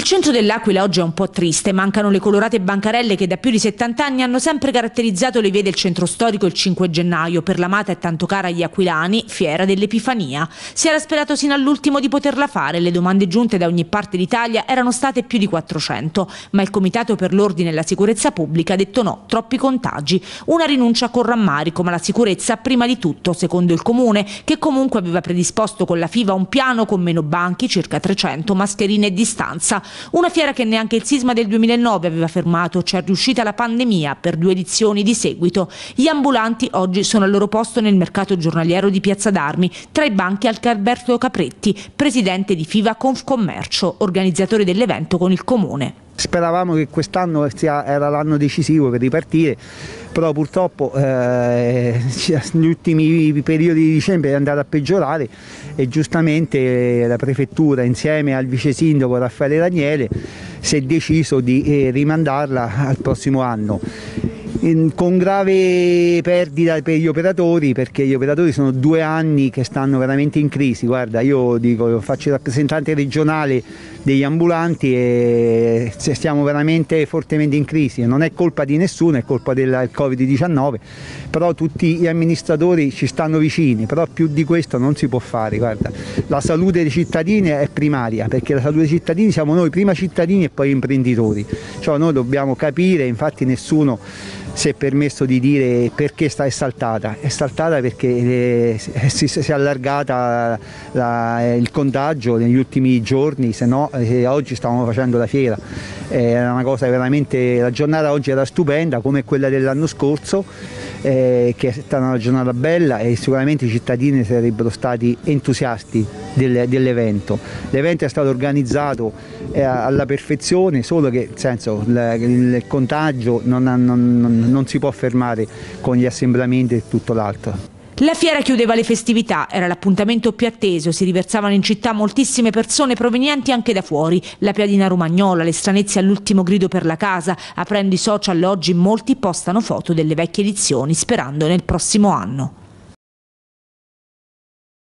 Il centro dell'Aquila oggi è un po' triste, mancano le colorate bancarelle che da più di 70 anni hanno sempre caratterizzato le vie del centro storico il 5 gennaio. Per l'amata e tanto cara agli aquilani, fiera dell'Epifania. Si era sperato sino all'ultimo di poterla fare, le domande giunte da ogni parte d'Italia erano state più di 400, ma il Comitato per l'Ordine e la Sicurezza Pubblica ha detto no, troppi contagi. Una rinuncia con rammarico, ma la sicurezza prima di tutto, secondo il Comune, che comunque aveva predisposto con la FIVA un piano con meno banchi, circa 300, mascherine e distanza una fiera che neanche il sisma del 2009 aveva fermato, c'è riuscita la pandemia per due edizioni di seguito. Gli ambulanti oggi sono al loro posto nel mercato giornaliero di Piazza d'Armi, tra i banchi Alberto Capretti, presidente di FIVA Confcommercio, organizzatore dell'evento con il Comune. Speravamo che quest'anno era l'anno decisivo per ripartire, però purtroppo eh, negli ultimi periodi di dicembre è andato a peggiorare e giustamente la prefettura insieme al vice sindaco Raffaele Daniele si è deciso di eh, rimandarla al prossimo anno con grave perdita per gli operatori perché gli operatori sono due anni che stanno veramente in crisi, guarda io dico, faccio il rappresentante regionale degli ambulanti e stiamo veramente fortemente in crisi, non è colpa di nessuno, è colpa del Covid-19, però tutti gli amministratori ci stanno vicini, però più di questo non si può fare, guarda. la salute dei cittadini è primaria perché la salute dei cittadini siamo noi prima cittadini e poi imprenditori, cioè noi dobbiamo capire, infatti nessuno si è permesso di dire perché sta, è saltata, è saltata perché eh, si, si, è allargata la, il contagio negli ultimi giorni, se no eh, oggi stavamo facendo la fiera, era una cosa veramente, la giornata oggi era stupenda come quella dell'anno scorso, eh, che è stata una giornata bella e sicuramente i cittadini sarebbero stati entusiasti del, dell'evento. L'evento è stato organizzato eh, alla perfezione, solo che senso, il, il, contagio non, non, non si può fermare con gli assemblamenti e tutto l'altro. La fiera chiudeva le festività, era l'appuntamento più atteso, si riversavano in città moltissime persone provenienti anche da fuori, la piadina romagnola, le stranezze all'ultimo grido per la casa, aprendo i social oggi molti postano foto delle vecchie edizioni sperando nel prossimo anno.